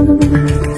Thank you.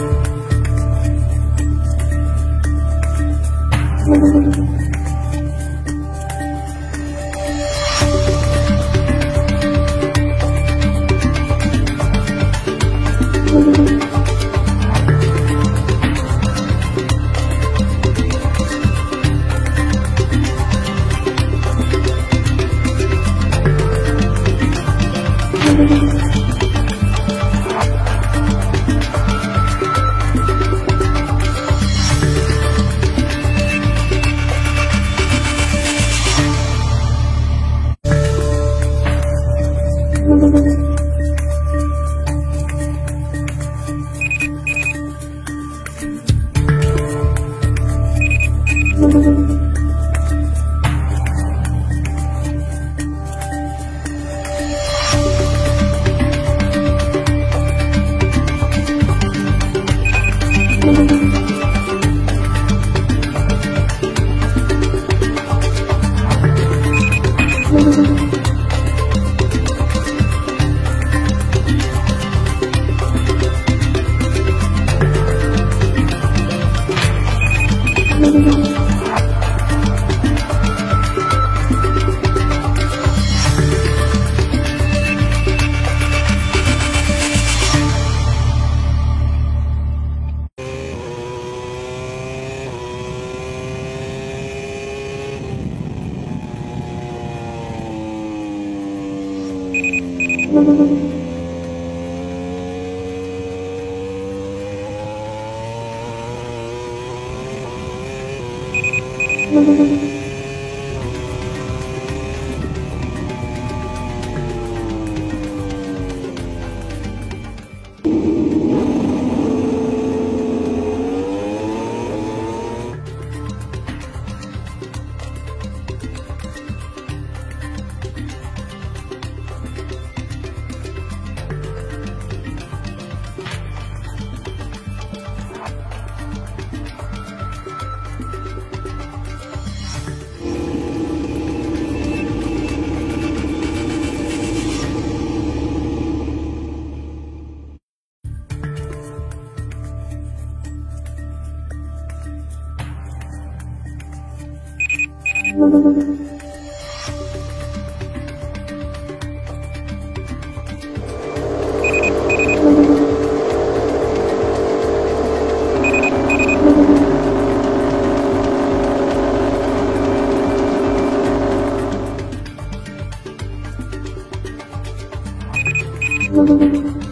Thank you. Thank you.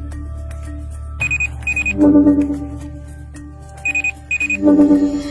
Thank you.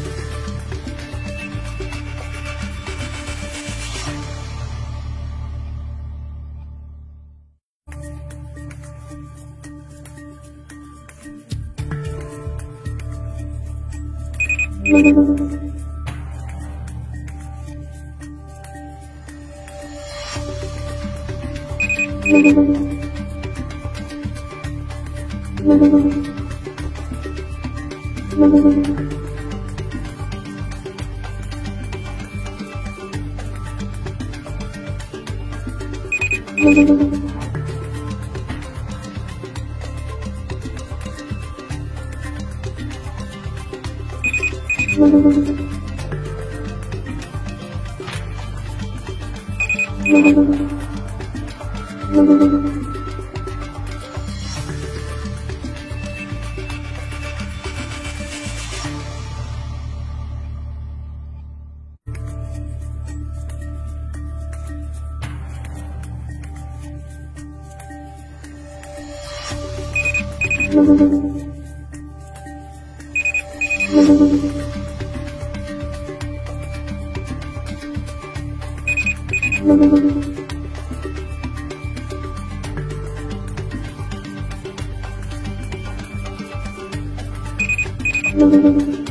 Thank you. Thank you. Thank you.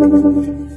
呜。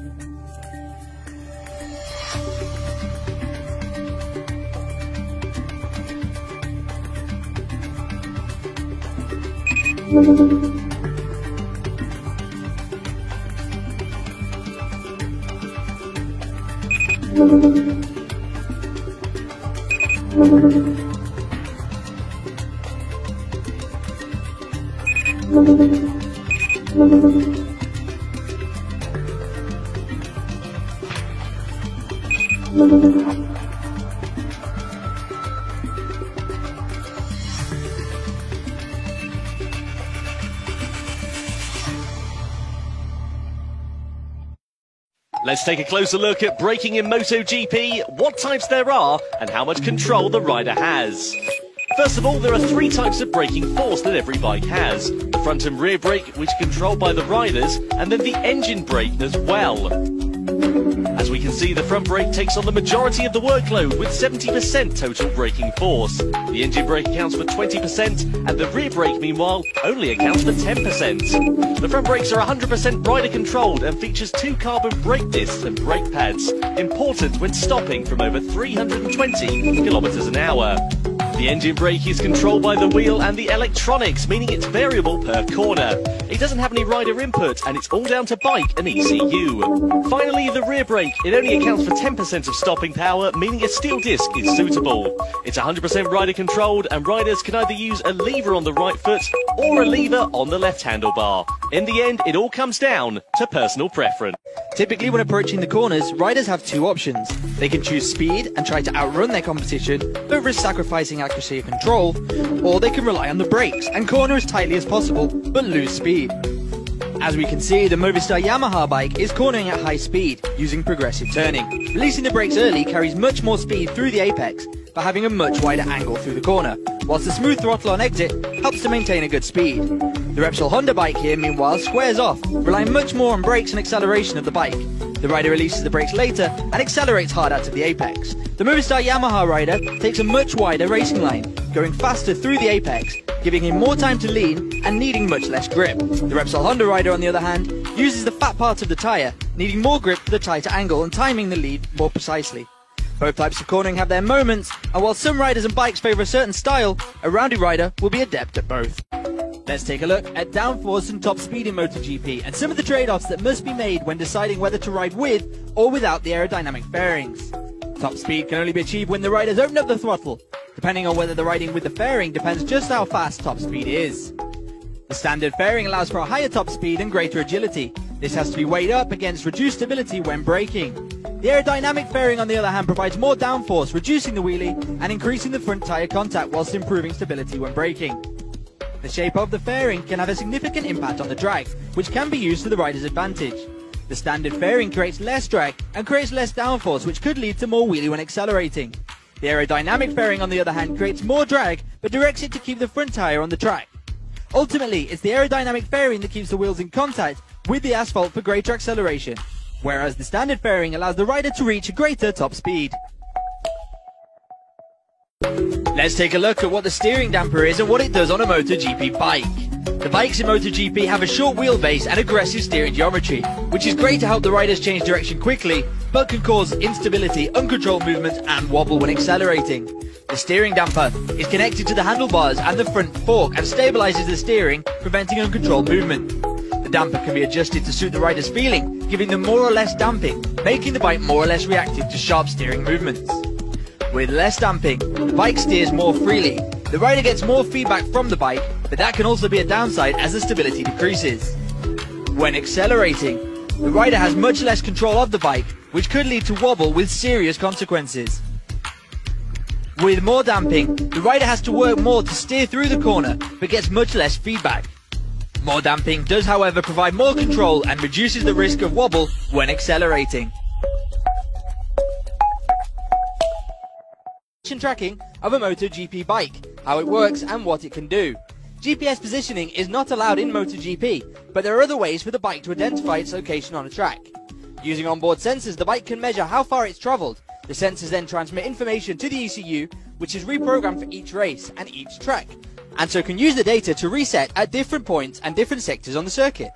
Let's take a closer look at braking in MotoGP, what types there are, and how much control the rider has. First of all, there are three types of braking force that every bike has. The front and rear brake, which are controlled by the riders, and then the engine brake as well. Can see, the front brake takes on the majority of the workload with 70% total braking force. The engine brake accounts for 20% and the rear brake, meanwhile, only accounts for 10%. The front brakes are 100% rider controlled and features two carbon brake discs and brake pads, important when stopping from over 320 kilometers an hour. The engine brake is controlled by the wheel and the electronics, meaning it's variable per corner. It doesn't have any rider input, and it's all down to bike and ECU. Finally, the rear brake. It only accounts for 10% of stopping power, meaning a steel disc is suitable. It's 100% rider controlled, and riders can either use a lever on the right foot or a lever on the left handlebar. In the end, it all comes down to personal preference. Typically, when approaching the corners, riders have two options. They can choose speed and try to outrun their competition, but risk sacrificing accuracy and control, or they can rely on the brakes and corner as tightly as possible, but lose speed. As we can see, the Movistar Yamaha bike is cornering at high speed, using progressive turning. Releasing the brakes early carries much more speed through the apex, but having a much wider angle through the corner, whilst the smooth throttle on exit helps to maintain a good speed. The Repsol Honda bike here, meanwhile, squares off, relying much more on brakes and acceleration of the bike. The rider releases the brakes later and accelerates hard out to the apex. The Movistar Yamaha rider takes a much wider racing line, going faster through the apex, giving him more time to lean and needing much less grip. The Repsol Honda rider, on the other hand, uses the fat part of the tyre, needing more grip for the tighter angle and timing the lead more precisely. Both types of cornering have their moments, and while some riders and bikes favour a certain style, a rounded rider will be adept at both. Let's take a look at downforce and top speed in MotoGP and some of the trade-offs that must be made when deciding whether to ride with or without the aerodynamic fairings. Top speed can only be achieved when the riders open up the throttle. Depending on whether the riding with the fairing depends just how fast top speed is. The standard fairing allows for a higher top speed and greater agility. This has to be weighed up against reduced stability when braking. The aerodynamic fairing on the other hand provides more downforce, reducing the wheelie and increasing the front tyre contact whilst improving stability when braking. The shape of the fairing can have a significant impact on the drag, which can be used to the rider's advantage. The standard fairing creates less drag and creates less downforce, which could lead to more wheelie when accelerating. The aerodynamic fairing on the other hand creates more drag, but directs it to keep the front tyre on the track. Ultimately, it's the aerodynamic fairing that keeps the wheels in contact with the asphalt for greater acceleration whereas the standard fairing allows the rider to reach a greater top speed. Let's take a look at what the steering damper is and what it does on a MotoGP bike. The bikes in MotoGP have a short wheelbase and aggressive steering geometry, which is great to help the riders change direction quickly, but can cause instability, uncontrolled movement and wobble when accelerating. The steering damper is connected to the handlebars and the front fork and stabilizes the steering, preventing uncontrolled movement The damper can be adjusted to suit the rider's feeling, giving them more or less damping, making the bike more or less reactive to sharp steering movements. With less damping, the bike steers more freely. The rider gets more feedback from the bike, but that can also be a downside as the stability decreases. When accelerating, the rider has much less control of the bike, which could lead to wobble with serious consequences. With more damping, the rider has to work more to steer through the corner, but gets much less feedback. More damping does however provide more control and reduces the risk of wobble when accelerating. Tracking of a MotoGP bike, how it works and what it can do. GPS positioning is not allowed in MotoGP, but there are other ways for the bike to identify its location on a track. Using onboard sensors, the bike can measure how far it's travelled. The sensors then transmit information to the ECU, which is reprogrammed for each race and each track, and so can use the data to reset at different points and different sectors on the circuit.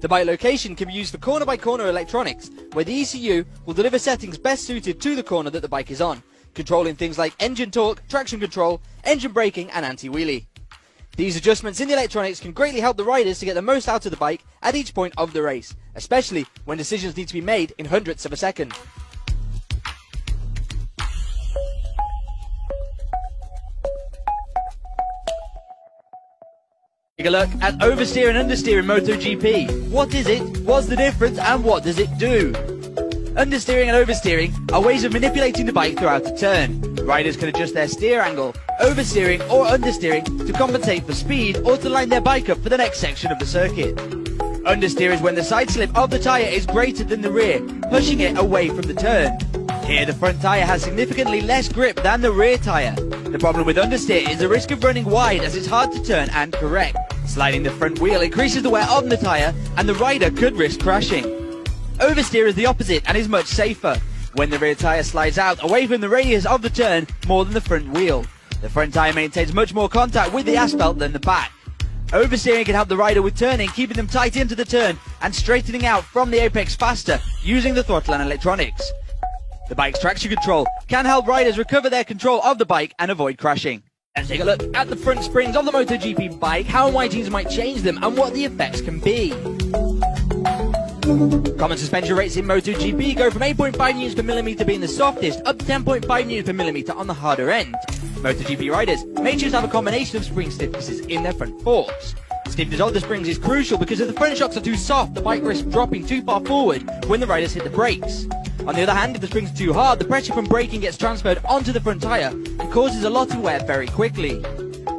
The bike location can be used for corner-by-corner -corner electronics, where the ECU will deliver settings best suited to the corner that the bike is on, controlling things like engine torque, traction control, engine braking and anti-wheelie. These adjustments in the electronics can greatly help the riders to get the most out of the bike at each point of the race, especially when decisions need to be made in hundredths of a second. Take a look at oversteer and understeer in MotoGP. What is it, what's the difference, and what does it do? Understeering and oversteering are ways of manipulating the bike throughout a turn. Riders can adjust their steer angle, oversteering or understeering to compensate for speed or to line their bike up for the next section of the circuit. Understeer is when the side slip of the tyre is greater than the rear, pushing it away from the turn. Here the front tyre has significantly less grip than the rear tyre. The problem with understeer is the risk of running wide as it's hard to turn and correct. Sliding the front wheel increases the wear on the tyre and the rider could risk crashing. Oversteer is the opposite and is much safer. When the rear tyre slides out away from the radius of the turn more than the front wheel. The front tyre maintains much more contact with the asphalt than the back. Oversteering can help the rider with turning, keeping them tight into the turn and straightening out from the apex faster using the throttle and electronics. The bike's traction control can help riders recover their control of the bike and avoid crashing. Let's take a look at the front springs of the MotoGP bike, how and why teams might change them, and what the effects can be. Common suspension rates in MotoGP go from 8.5 newtons per millimeter being the softest up to 10.5 newtons per millimeter on the harder end. MotoGP riders may choose to have a combination of spring stiffnesses in their front forks. Stiffness of the springs is crucial because if the front shocks are too soft, the bike risks dropping too far forward when the riders hit the brakes. On the other hand, if the springs too hard, the pressure from braking gets transferred onto the front tyre and causes a lot of wear very quickly.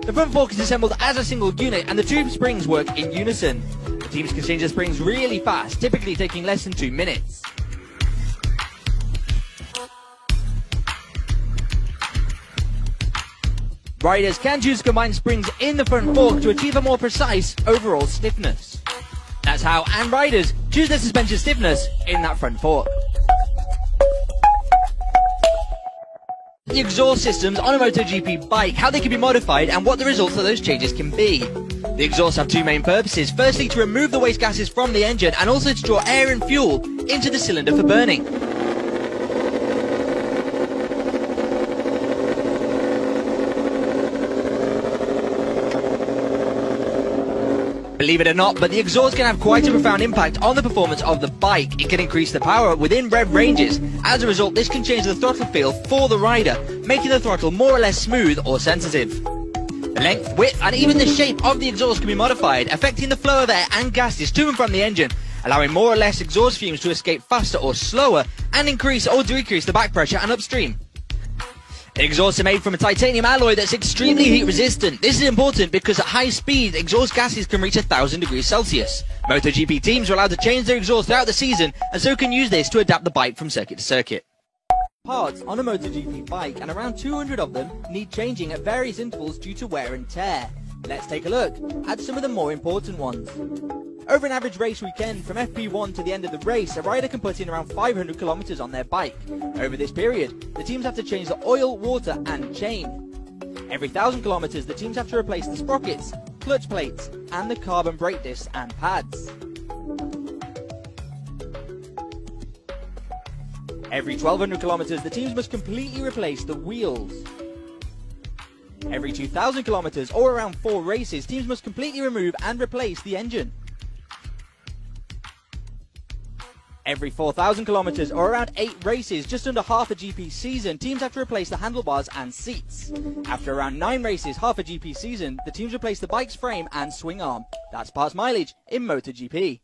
The front fork is assembled as a single unit and the two springs work in unison. The teams can change the springs really fast, typically taking less than two minutes. Riders can choose to combine springs in the front fork to achieve a more precise overall stiffness. That's how and riders choose their suspension stiffness in that front fork. Exhaust systems on a MotoGP bike, how they can be modified and what the results of those changes can be. The exhausts have two main purposes. Firstly, to remove the waste gases from the engine and also to draw air and fuel into the cylinder for burning. Believe it or not, but the exhaust can have quite a profound impact on the performance of the bike. It can increase the power within rev ranges. As a result, this can change the throttle feel for the rider, making the throttle more or less smooth or sensitive. The length, width, and even the shape of the exhaust can be modified, affecting the flow of air and gases to and from the engine, allowing more or less exhaust fumes to escape faster or slower, and increase or decrease the back pressure and upstream. Exhausts are made from a titanium alloy that's extremely mm-hmm. heat resistant. This is important because at high speed, exhaust gases can reach 1000 degrees Celsius. MotoGP teams are allowed to change their exhaust throughout the season and so can use this to adapt the bike from circuit to circuit. Parts on a MotoGP bike and around 200 of them need changing at various intervals due to wear and tear. Let's take a look at some of the more important ones. Over an average race weekend, from FP1 to the end of the race, a rider can put in around 500 kilometers on their bike. Over this period, the teams have to change the oil, water, and chain. Every 1,000 kilometers, the teams have to replace the sprockets, clutch plates, and the carbon brake discs and pads. Every 1,200 kilometers, the teams must completely replace the wheels. Every 2,000 kilometers, or around 4 races, teams must completely remove and replace the engine. Every 4,000 kilometers, or around 8 races, just under half a GP season, teams have to replace the handlebars and seats. After around 9 races, half a GP season, the teams replace the bike's frame and swing arm. That's parts mileage in MotoGP.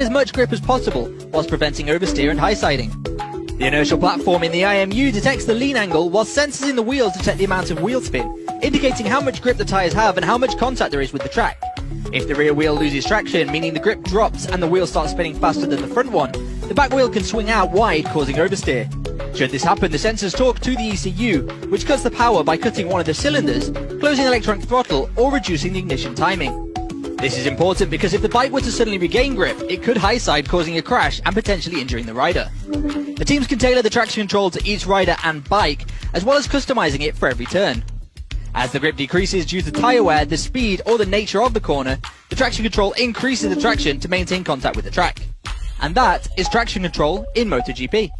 As much grip as possible, whilst preventing oversteer and high siding. The inertial platform in the IMU detects the lean angle, while sensors in the wheels detect the amount of wheel spin, indicating how much grip the tyres have and how much contact there is with the track. If the rear wheel loses traction, meaning the grip drops and the wheel starts spinning faster than the front one, the back wheel can swing out wide, causing oversteer. Should this happen, the sensors talk to the ECU, which cuts the power by cutting one of the cylinders, closing the electronic throttle, or reducing the ignition timing. This is important because if the bike were to suddenly regain grip, it could high side causing a crash and potentially injuring the rider. The teams can tailor the traction control to each rider and bike, as well as customizing it for every turn. As the grip decreases due to tyre wear, the speed, or the nature of the corner, the traction control increases the traction to maintain contact with the track. And that is traction control in MotoGP.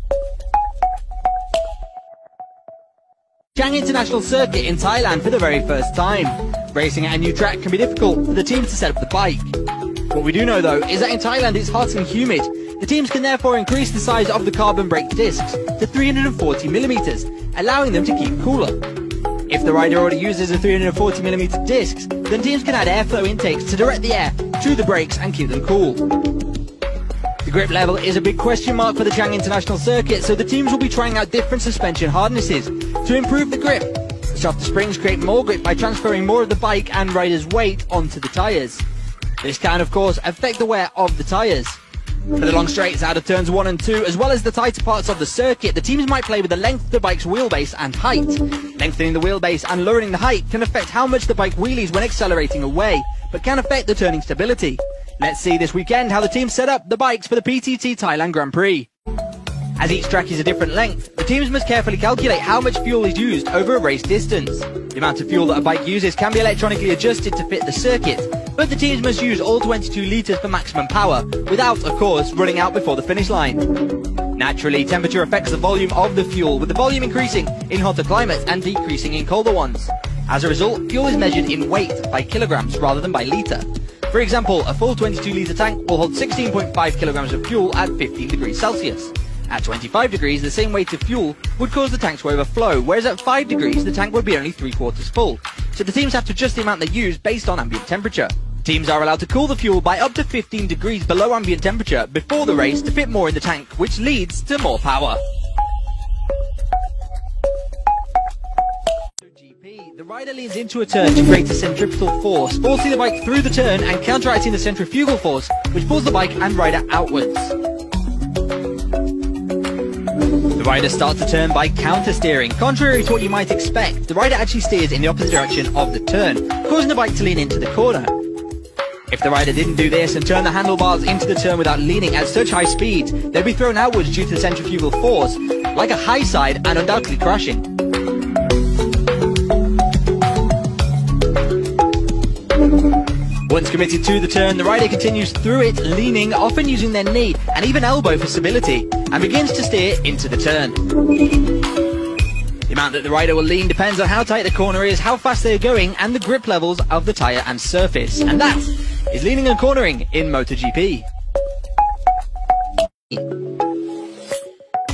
Chang International Circuit in Thailand for the very first time. Racing at a new track can be difficult for the teams to set up the bike. What we do know though is that in Thailand it's hot and humid. The teams can therefore increase the size of the carbon brake discs to 340mm, allowing them to keep cooler. If the rider already uses a 340mm discs, then teams can add airflow intakes to direct the air to the brakes and keep them cool. The grip level is a big question mark for the Chang International Circuit, so the teams will be trying out different suspension hardnesses to improve the grip. Softer springs create more grip by transferring more of the bike and rider's weight onto the tyres. This can, of course, affect the wear of the tyres. For the long straights out of turns 1 and 2, as well as the tighter parts of the circuit, the teams might play with the length of the bike's wheelbase and height. Lengthening the wheelbase and lowering the height can affect how much the bike wheelies when accelerating away, but can affect the turning stability. Let's see this weekend how the teams set up the bikes for the PTT Thailand Grand Prix. As each track is a different length, the teams must carefully calculate how much fuel is used over a race distance. The amount of fuel that a bike uses can be electronically adjusted to fit the circuit, but the teams must use all 22 litres for maximum power, without, of course, running out before the finish line. Naturally, temperature affects the volume of the fuel, with the volume increasing in hotter climates and decreasing in colder ones. As a result, fuel is measured in weight by kilograms rather than by litre. For example, a full 22 litre tank will hold 16.5 kilograms of fuel at 15 degrees Celsius. At 25 degrees, the same weight of fuel would cause the tank to overflow, whereas at 5 degrees, the tank would be only 3 quarters full. So the teams have to adjust the amount they use based on ambient temperature. Teams are allowed to cool the fuel by up to 15 degrees below ambient temperature before the race to fit more in the tank, which leads to more power. The rider leans into a turn to create a centripetal force, forcing the bike through the turn and counteracting the centrifugal force, which pulls the bike and rider outwards. The rider starts the turn by counter-steering. Contrary to what you might expect, the rider actually steers in the opposite direction of the turn, causing the bike to lean into the corner. If the rider didn't do this and turn the handlebars into the turn without leaning at such high speed, they'd be thrown outwards due to the centrifugal force, like a high side and undoubtedly crashing. Once committed to the turn, the rider continues through it, leaning, often using their knee and even elbow for stability, and begins to steer into the turn. The amount that the rider will lean depends on how tight the corner is, how fast they are going, and the grip levels of the tyre and surface. And that is leaning and cornering in MotoGP.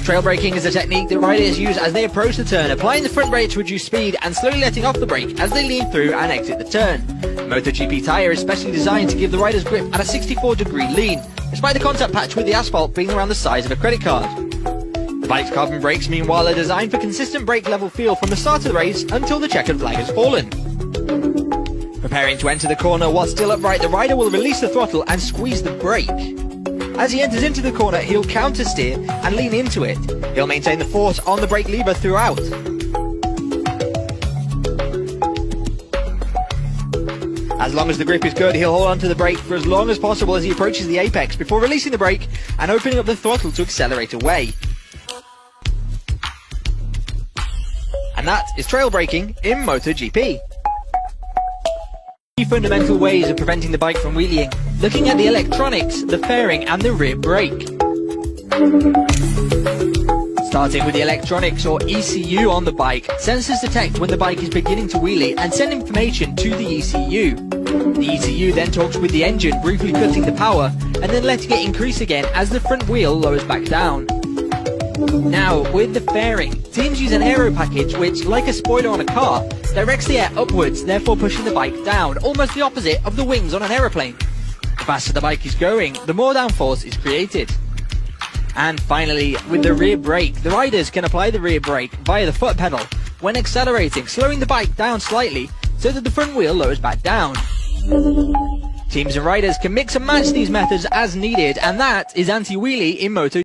Trail braking is a technique that riders use as they approach the turn, applying the front brake to reduce speed and slowly letting off the brake as they lean through and exit the turn. MotoGP tyre is specially designed to give the rider's grip at a 64 degree lean, despite the contact patch with the asphalt being around the size of a credit card. The bike's carbon brakes, meanwhile, are designed for consistent brake level feel from the start of the race until the checkered flag has fallen. Preparing to enter the corner while still upright, the rider will release the throttle and squeeze the brake. As he enters into the corner, he'll counter steer and lean into it. He'll maintain the force on the brake lever throughout. As long as the grip is good, he'll hold onto the brake for as long as possible as he approaches the apex before releasing the brake and opening up the throttle to accelerate away. And that is trail braking in MotoGP fundamental ways of preventing the bike from wheeling, looking at the electronics, the fairing and the rear brake. Starting with the electronics or ECU on the bike, sensors detect when the bike is beginning to wheelie and send information to the ECU. The ECU then talks with the engine, briefly cutting the power and then letting it increase again as the front wheel lowers back down. Now, with the fairing, teams use an aero package which, like a spoiler on a car, directs the air upwards, therefore pushing the bike down, almost the opposite of the wings on an aeroplane. The faster the bike is going, the more downforce is created. And finally, with the rear brake, the riders can apply the rear brake via the foot pedal when accelerating, slowing the bike down slightly so that the front wheel lowers back down. Teams and riders can mix and match these methods as needed, and that is anti-wheelie in Moto